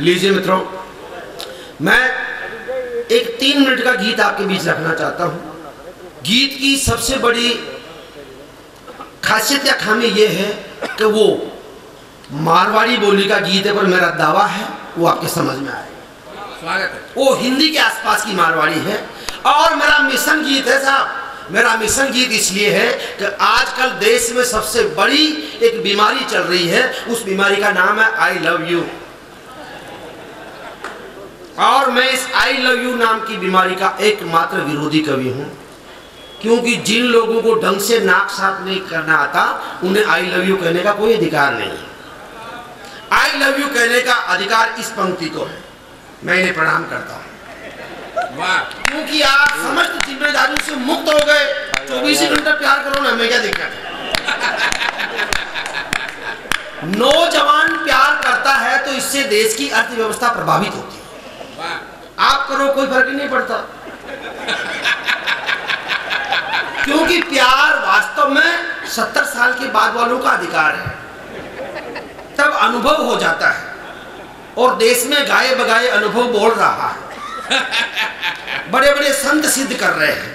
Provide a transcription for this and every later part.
लीजिए मित्रों मैं एक तीन मिनट का गीत आपके बीच रखना चाहता हूँ। गीत की सबसे बड़ी खासियत या खामी यह है कि वो मारवाड़ी बोली का गीत है पर मेरा दावा है वो आपके समझ में आएगा। स्वागत है। वो हिंदी के आसपास की मारवाड़ी है और मेरा मिशन गीत है साहब। मेरा मिशन गीत इसलिए है कि आजकल देश में सबसे बड़ी एक बीमारी चल रही है उस बीमारी का नाम है आई लव यू और मैं इस आई लव यू नाम की बीमारी का एकमात्र विरोधी कवि हूँ। क्योंकि जिन लोगों को ढंग से नाक साफ़ नहीं करना आता उन्हें आई लव यू कहने का कोई अधिकार नहीं है। आई लव यू कहने का अधिकार इस पंक्ति को है। मैं इन्हें प्रणाम करता हूँ। क्योंकि आप समस्त जिम्मेदारियों से मुक्त हो गए। चौबीस घंटे प्यार करो ना हमें क्या दिक्कत है नौजवान प्यार करता है तो इससे देश की अर्थव्यवस्था प्रभावित होती है। आप करो, कोई फ़र्क ही नहीं पड़ता। क्योंकि प्यार वास्तव में सत्तर साल के बाद वालों का अधिकार है। तब अनुभव हो जाता है और देश में गाये बगाए अनुभव बोल रहा है। बड़े बड़े संत सिद्ध कर रहे हैं।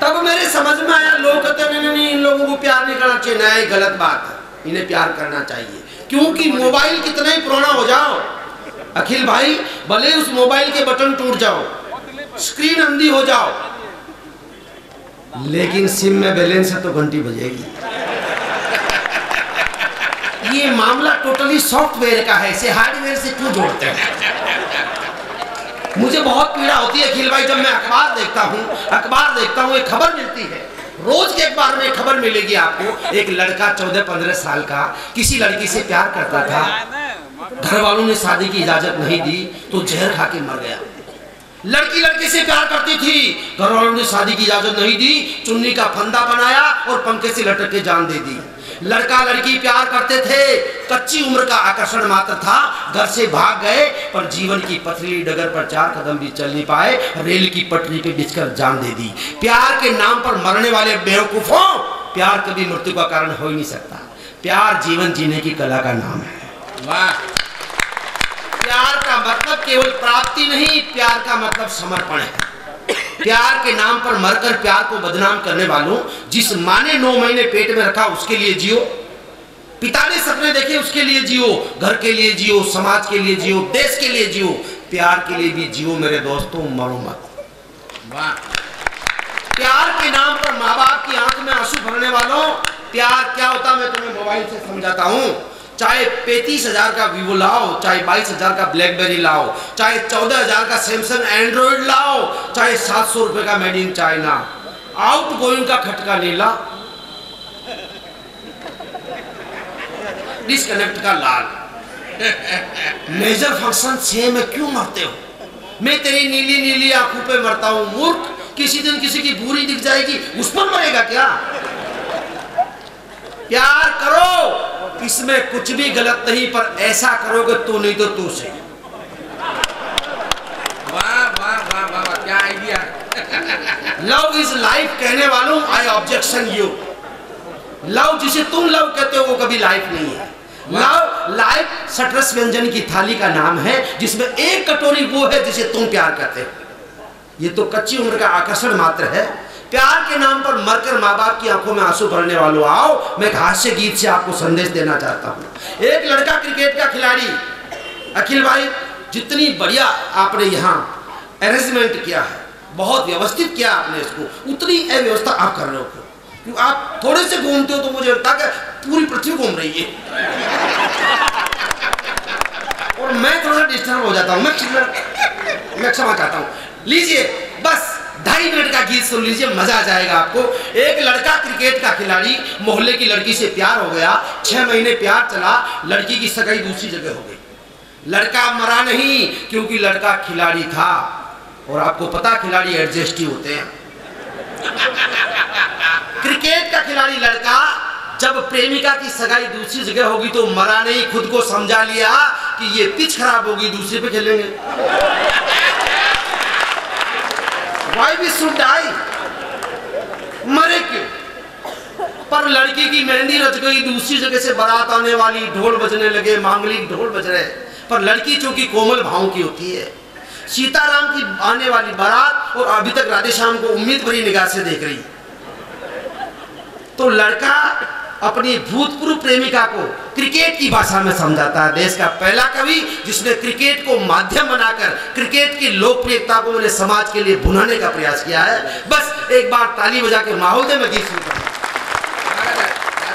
तब मेरे समझ में आया, लोग कहते नहीं नहीं इन लोगों को प्यार नहीं करना चाहिए नहीं गलत बात है। इन्हें प्यार करना चाहिए। क्योंकि मोबाइल कितना ही पुराना हो जाओ। अखिल भाई, भले उस मोबाइल के बटन टूट जाओ, स्क्रीन अंधी हो जाओ, लेकिन सिम में बैलेंस है तो घंटी बजेगी। ये मामला टोटली सॉफ्टवेयर का है, इसे हार्डवेयर से क्यों जोड़ते हैं? मुझे बहुत पीड़ा होती है अखिल भाई, जब मैं अखबार देखता हूँ, अखबार देखता हूँ, एक खबर मिलती है। रोज के अखबार में खबर मिलेगी आपको, एक लड़का चौदह पंद्रह साल का, किसी लड़की से प्यार करता था। घर वालों ने शादी की इजाज़त नहीं दी तो जहर खा के मर गया। लड़की लड़की से प्यार करती थी घर वालों ने शादी की इजाज़त नहीं दी, चुन्नी का फंदा बनाया और पंखे से लटक के जान दे दी। लड़का लड़की प्यार करते थे। कच्ची उम्र का आकर्षण मात्र था। घर से भाग गए पर जीवन की पथरीली डगर पर चार कदम भी चल नहीं पाए। रेल की पटरी पे बिछकर जान दे दी। प्यार के नाम पर मरने वाले बेवकूफों प्यार कभी मृत्यु का कारण हो ही नहीं सकता। प्यार जीवन जीने की कला का नाम है। वाह। प्यार का मतलब केवल प्राप्ति नहीं प्यार का मतलब समर्पण है। प्यार के नाम पर मरकर प्यार को बदनाम करने वालों, जिस माँ ने नौ महीने पेट में रखा, उसके लिए जियो। पिता ने सपने देखे, उसके लिए जियो। घर के लिए जियो, समाज के लिए जियो, देश के लिए जियो। प्यार के लिए भी जियो, मेरे दोस्तों, मरो मत। प्यार के नाम पर माँ बाप की आँख में आँसू भरने वालों, प्यार क्या होता मैं तुम्हें मोबाइल से समझाता हूँ। चाहे पैंतीस हज़ार का वीवो लाओ, चाहे बाईस हज़ार का ब्लैकबेरी लाओ, चाहे चौदह हज़ार का सैमसंग एंड्रॉइड लाओ, चाहे सात सौ रुपए का made in China out going का खटका ले ला। डिस्कनेक्ट का लाल। मेजर फ़ंक्शन छह में क्यों मरते हो? मैं तेरी नीली नीली आँखों पे मरता हूँ, मूर्ख। किसी दिन किसी की बुरी दिख जाएगी, उस पर मरेगा क्या? प्यार करो। इसमें कुछ भी गलत नहीं पर ऐसा करोगे तो नहीं तो तू से। वाह वाह वाह वाह वाह क्या आइडिया लव इज़ लाइफ कहने वालों आई ऑब्जेक्शन यू लव जिसे तुम लव कहते हो वो कभी लाइफ नहीं है। लव लाइफ सटरस व्यंजन की थाली का नाम है जिसमें एक कटोरी वो है जिसे तुम प्यार करते हो। ये तो कच्ची उम्र का आकर्षण मात्र है। प्यार के नाम पर मरकर माँ बाप की आँखों में आँसू भरने वालों, आओ, मैं हास्य गीत से आपको संदेश देना चाहता हूँ। एक लड़का क्रिकेट का खिलाड़ी, अखिल भाई, जितनी बढ़िया आपने यहाँ अरेंजमेंट किया है, बहुत व्यवस्थित किया आपने इसको, उतनी अव्यवस्था आप कर रहे हो। क्यों, आप थोड़े से घूमते हो तो मुझे लगता है पूरी पृथ्वी घूम रही है। और मैं थोड़ा डिस्टर्ब हो जाता हूँ, मैं मैं क्षमा चाहता हूँ। लीजिए ढाई मिनट का गीत सुन लीजिए, मज़ा आ जाएगा आपको। एक लड़का क्रिकेट का खिलाड़ी मोहल्ले की लड़की से प्यार हो गया, छह महीने प्यार चला, लड़की की सगाई दूसरी जगह हो गई। लड़का मरा नहीं, क्योंकि लड़का खिलाड़ी था। और आपको पता खिलाड़ी एडजस्ट ही होते हैं। क्रिकेट का खिलाड़ी लड़का, जब प्रेमिका की सगाई दूसरी जगह होगी तो मरा नहीं, खुद को समझा लिया कि ये पिच खराब होगी, दूसरे पे खेलेंगे। वाई भी शुड डाई मरे क्यों पर लड़की की मेहंदी रच गई, दूसरी जगह से बारात आने वाली, ढोल बजने लगे, मांगलिक ढोल बज रहे। पर लड़की चूँकि कोमल भाव की होती है। सीताराम की आने वाली बारात और अभी तक राधेश्याम को उम्मीद भरी निगाह से देख रही। तो लड़का अपनी भूतपूर्व प्रेमिका को क्रिकेट की भाषा में समझाता है। देश का पहला कवि जिसने क्रिकेट को माध्यम बनाकर क्रिकेट की लोकप्रियता को मैंने समाज के लिए भुनाने का प्रयास किया है। बस एक बार ताली बजा के माहौल मैं गीत सुनता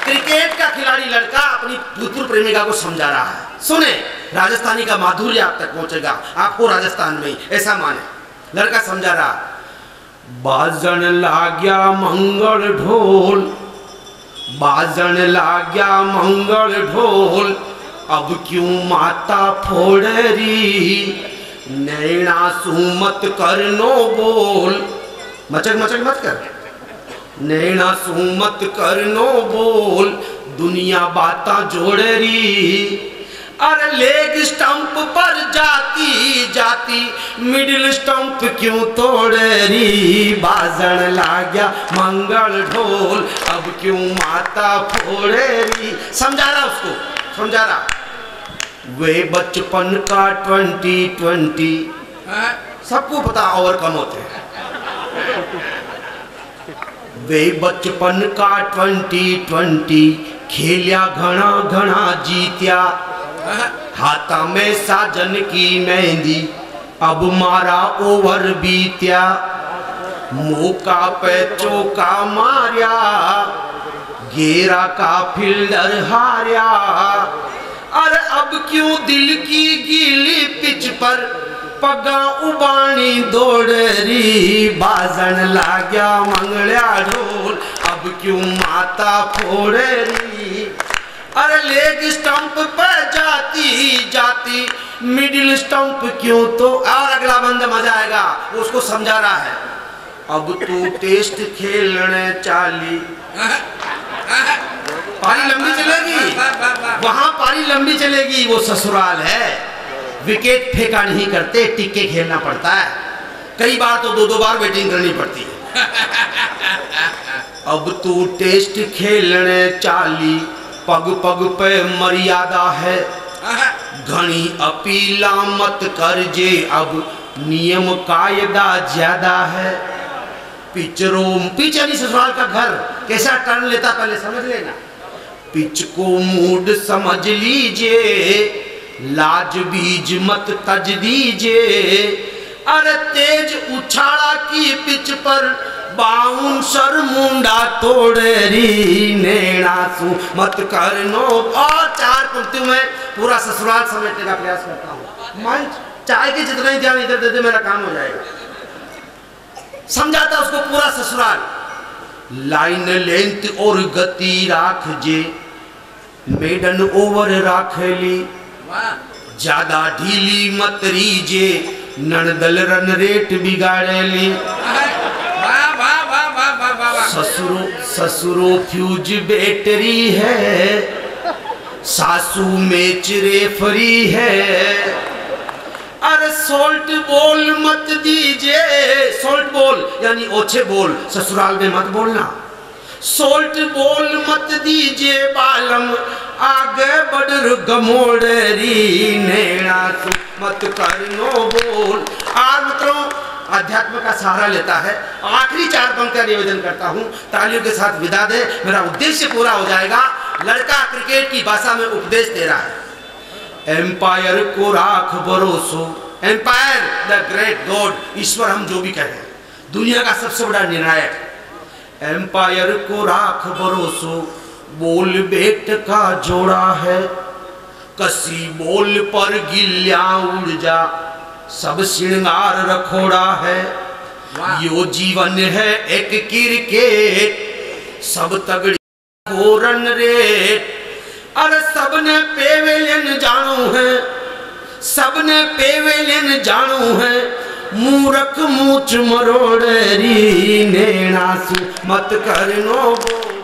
क्रिकेट का खिलाड़ी लड़का अपनी भूतपूर्व प्रेमिका को समझा रहा है। सुने, राजस्थानी का माधुर्य आप तक पहुंचेगा। आपको राजस्थान में ऐसा माने। लड़का समझा रहा, बाजन लाग्या मंगल ढोल बाजन लाग्या मंगल ढोल। अब क्यों माता फोड़री? नैना सुमत करनो बोल। मचक मचक मत कर। नैना सुमत करनो बोल। दुनिया बाता जोड़री। अरे लेग स्टंप पर जाती जाती मिडिल स्टंप क्यों तोड़री बाजन ला गया मंगल ढोल अब क्यों माता फोड़ेरी समझा रहा उसको? समझा रहा? वे बचपन का ट्वेंटी ट्वेंटी। हाँ, सबको पता ओवर कम होते हैं। वे बचपन का ट्वेंटी ट्वेंटी खेलिया घना घना जीत्या। हाथा में साजन की मेहंदी, अब मारा ओवर बीत्या। मौका पे चौका मारिया गेरा का फील्डर हारिया। अरे अब क्यों दिल की गीली पिच पर पगा उबानी दौड़री? बाजन लाग्या मंगल्या ढोल, अब क्यों माता फोड़री? अरे लेग स्टंप स्टंप क्यों? तो और अगला बंद मज़ा आएगा। वो उसको समझा रहा है। अब तू टेस्ट खेलने चाली। पारी लंबी चलेगी। वाह, पारी लंबी चलेगी वो ससुराल है। विकेट फेंका नहीं करते टिक्के खेलना पड़ता है। कई बार तो दो दो बार बैटिंग करनी पड़ती है। अब तू टेस्ट खेलने चाली। पग पग पे मर्यादा हाँ, घनी अपीला मत कर जे अब नियम कायदा ज़्यादा है। पिचरो, पिच यानी ससुराल का घर, कैसा टर्न लेता पहले समझ लेना। पिच को मूड समझ लीजिए, लाज बीज मत तज दीजिए। अरे तेज उछाड़ा की पिच पर बाउंसर मुंडा तोड़री नैना सु। मत करनो और चार पंक्तियों में पूरा ससुराल समेटने का प्रयास करता हूँ। मंच चाय के जितना ही ध्यान इधर दे दे मेरा काम हो जाएगा। समझाता उसको पूरा ससुराल। लाइन लेंथ और गति राख जे। मेडन ओवर राख ली। ज़्यादा ढीली मत रीजे। नणदल रन रेट बिगाड़े ली हाँ, वाह, वाह, वाह, वाह, वाह, वाह, वाह। ससुरो ससुरो फ्यूज बैटरी है। सासू में चिरेफरी है। अरे सोल्ट बोल मत दीजिए। सोल्ट बोल यानी ओछे बोल ससुराल में मत बोलना। सोल्ट बोल मत दीजिए बालम, आगे बढ़ गमोड़री सु मत करनो बोल। और मित्रों अध्यात्म का सहारा लेता है। आखिरी चार पंक्तियाँ निवेदन करता हूँ। तालियों के साथ विदा दे। मेरा उद्देश्य पूरा हो जाएगा। लड़का क्रिकेट की भाषा में उपदेश दे रहा है। एम्पायर को राख भरोसो। एम्पायर द ग्रेट गॉड ईश्वर हम जो भी कहें। दुनिया का सबसे बड़ा निर्णायक। एम्पायर को राख भरोसो। बोल बेट का जोड़ा है। कसी बोल पर गिल्या उड़ जा। सब श्रृंगार रखोड़ा है। यो जीवन है एक क्रिकेट। सब तगड़ी रन रेट। अरे सबने पेवेलियन जानू है। सबने पेवेलियन जानू है। मूरख मूछ मरोड़री नैना सु मत करनो। बोल